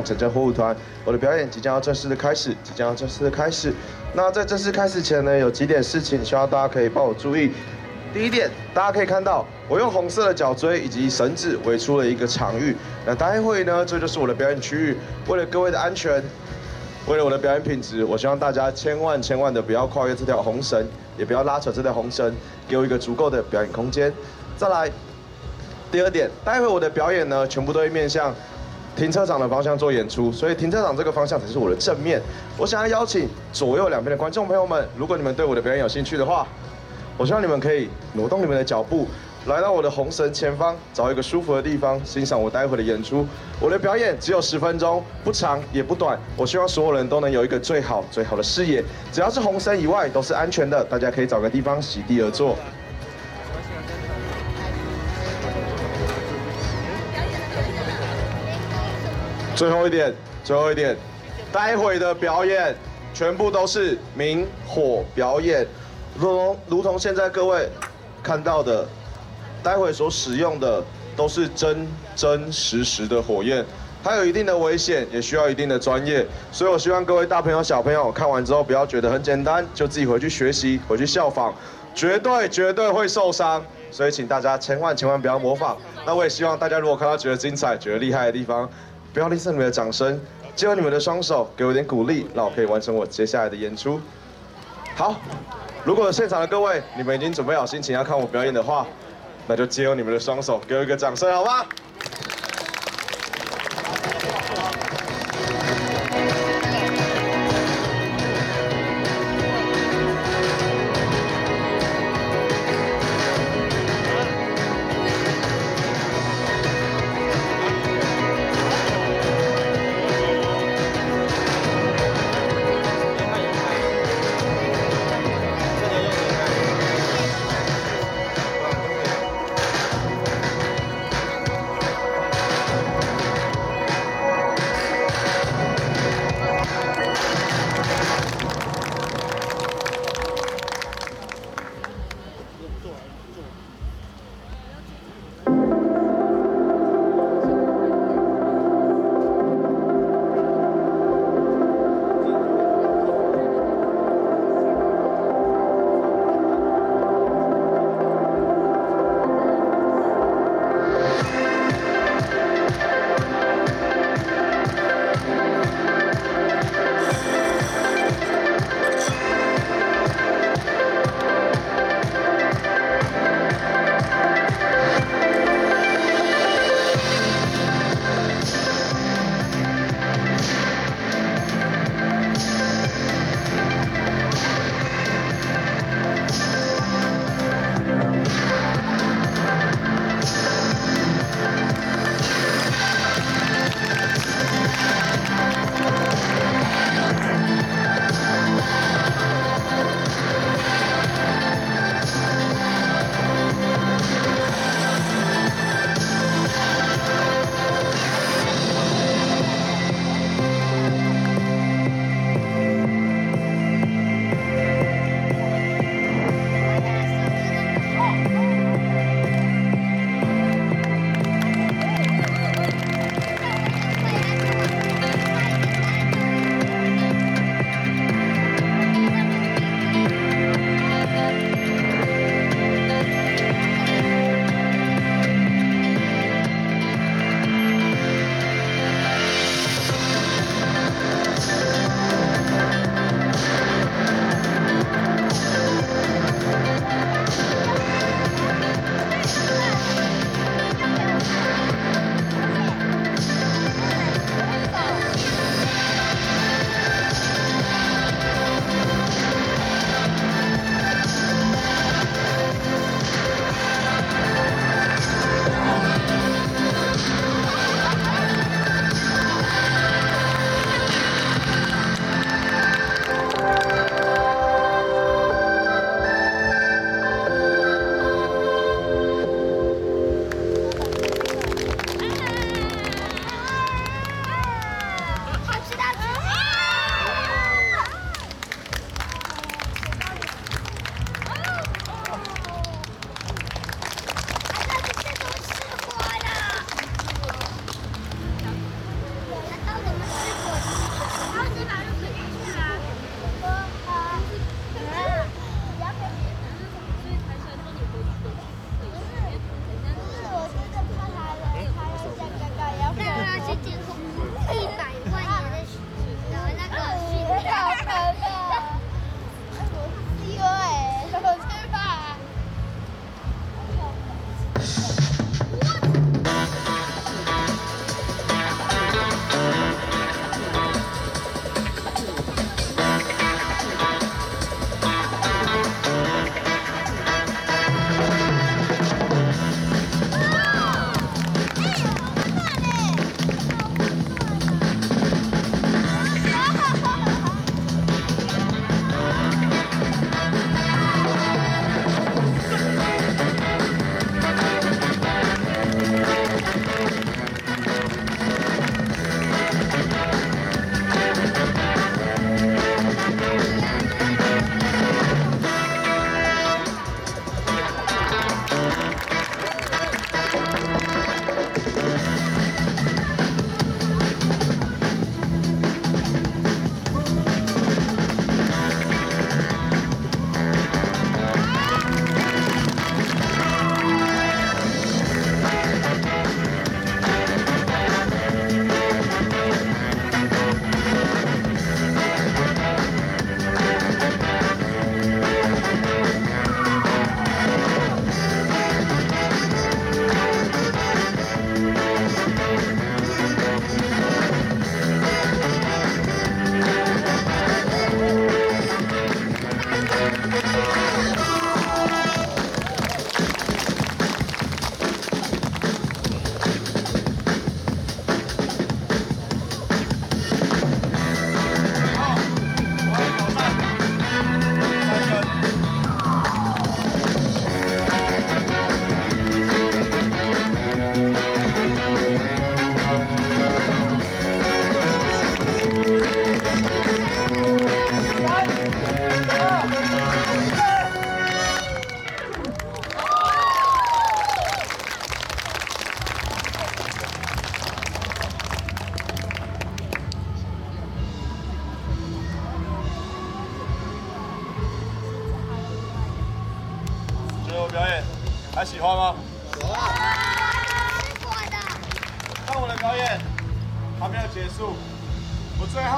阳城镇火舞团，我的表演即将要正式的开始，即将要正式的开始。那在正式开始前呢，有几点事情希望大家可以帮我注意。第一点，大家可以看到，我用红色的脚锥以及绳子围出了一个场域。那待会呢，这就是我的表演区域。为了各位的安全，为了我的表演品质，我希望大家千万千万的不要跨越这条红绳，也不要拉扯这条红绳，给我一个足够的表演空间。再来，第二点，待会我的表演呢，全部都会面向停车场的方向做演出，所以停车场这个方向才是我的正面。我想要邀请左右两边的观众朋友们，如果你们对我的表演有兴趣的话，我希望你们可以挪动你们的脚步，来到我的红绳前方，找一个舒服的地方，欣赏我待会的演出。我的表演只有十分钟，不长也不短。我希望所有人都能有一个最好最好的视野，只要是红绳以外都是安全的，大家可以找个地方席地而坐。最后一点，最后一点，待会的表演全部都是明火表演。如同如同现在各位看到的，待会所使用的都是真真实实的火焰，它有一定的危险，也需要一定的专业，所以我希望各位大朋友小朋友看完之后不要觉得很简单，就自己回去学习，回去效仿，绝对绝对会受伤，所以请大家千万千万不要模仿。那我也希望大家如果看到觉得精彩、觉得厉害的地方，不要吝啬你们的掌声，借由你们的双手给我一点鼓励，让我可以完成我接下来的演出。好。如果现场的各位，你们已经准备好心情要看我表演的话，那就借用你们的双手，给我一个掌声，好吗？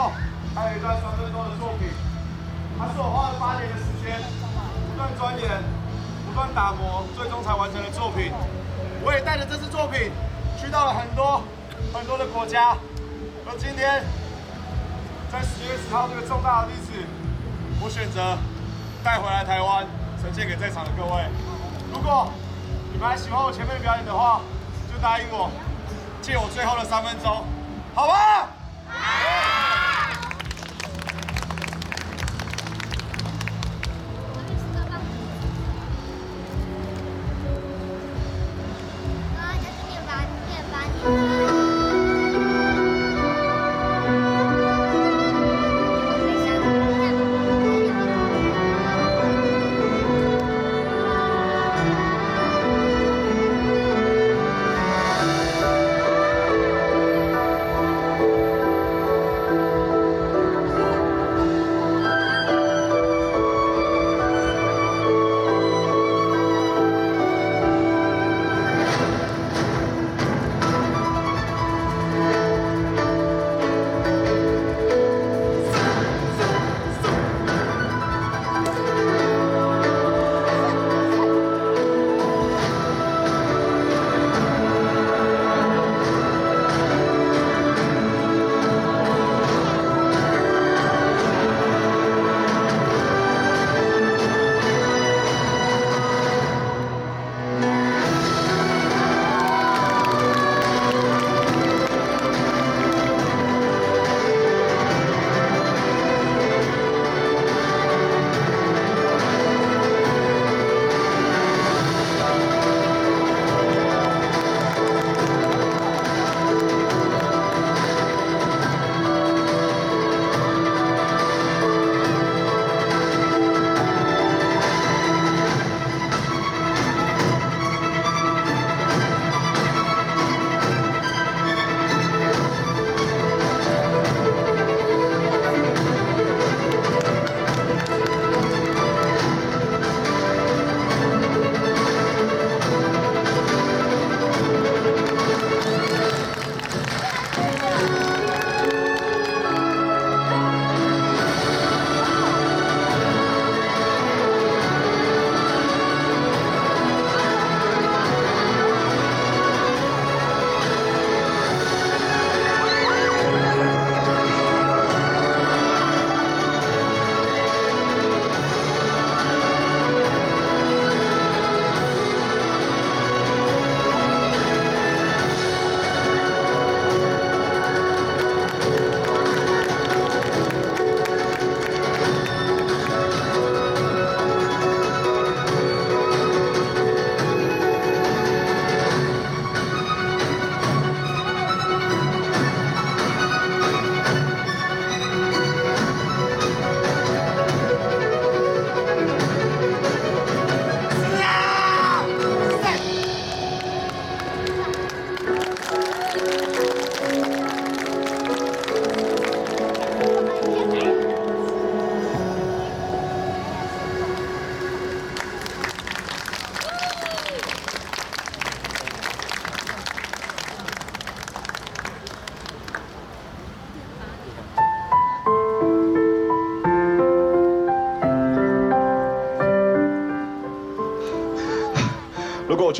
后还有一段三分钟的作品，它是我花了八年的时间，不断钻研、不断打磨，最终才完成的作品。我也带着这支作品去到了很多很多的国家，而今天在十月十号这个重大的日子，我选择带回来台湾，呈现给在场的各位。如果你们还喜欢我前面的表演的话，就答应我。借我最后的三分钟，好吗？好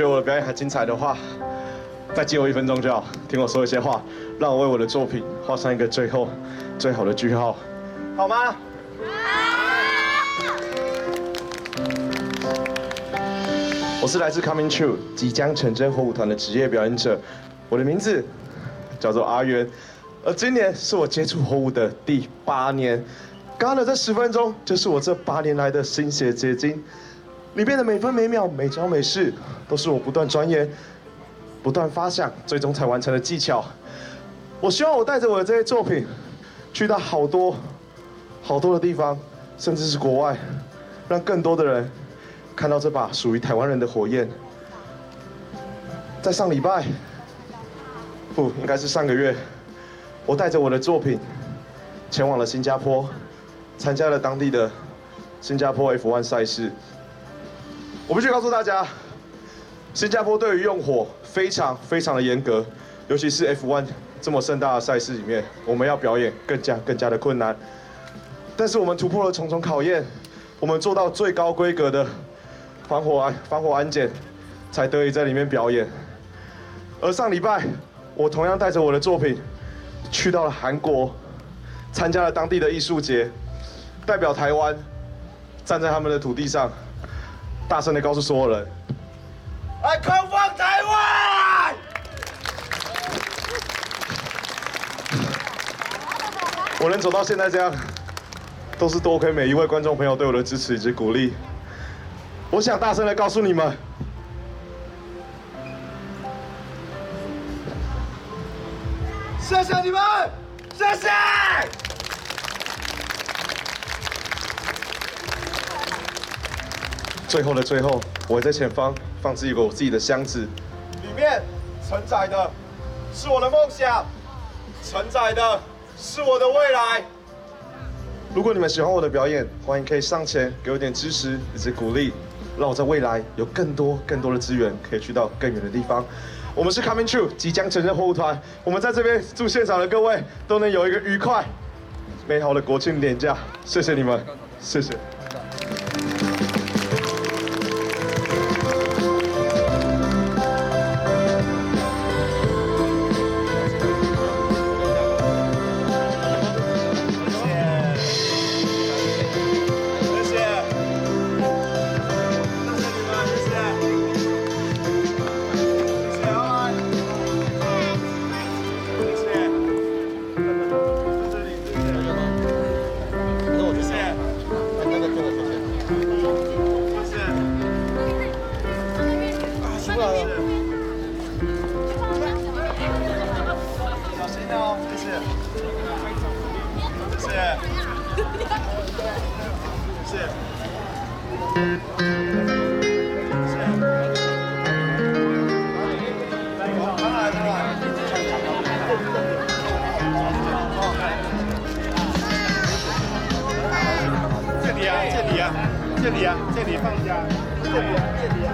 觉得我的表演很精彩的话，再借我一分钟就好，听我说一些话，让我为我的作品画上一个最后最好的句号，好吗？我是来自 Coming True 即将成真火舞团的职业表演者，我的名字叫做阿元，而今年是我接触火舞的第八年，刚刚的这十分钟就是我这八年来的心血结晶。里面的每分每秒、每招每式，都是我不断钻研、不断发想，最终才完成的技巧。我希望我带着我的这些作品，去到好多、好多的地方，甚至是国外，让更多的人看到这把属于台湾人的火焰。在上礼拜，不，应该是上个月，我带着我的作品，前往了新加坡，参加了当地的新加坡 F1 赛事。我必须告诉大家，新加坡对于用火非常非常的严格，尤其是 F1 这么盛大的赛事里面，我们要表演更加更加的困难。但是我们突破了重重考验，我们做到最高规格的防火安防火安检，才得以在里面表演。而上礼拜，我同样带着我的作品去到了韩国，参加了当地的艺术节，代表台湾站在他们的土地上，大声的告诉所有人。来空放台湾！我能走到现在这样，都是多亏每一位观众朋友对我的支持以及鼓励。我想大声的告诉你们，谢谢你们，谢谢！最后的最后，我会在前方放置一个我自己的箱子，里面承载的是我的梦想，承载的是我的未来。如果你们喜欢我的表演，欢迎可以上前给我点支持以及鼓励，让我在未来有更多更多的资源可以去到更远的地方。我们是 Coming True 即将承认货物团，我们在这边祝现场的各位都能有一个愉快、美好的国庆年假。谢谢你们，谢谢。这里啊这里放下这里啊这里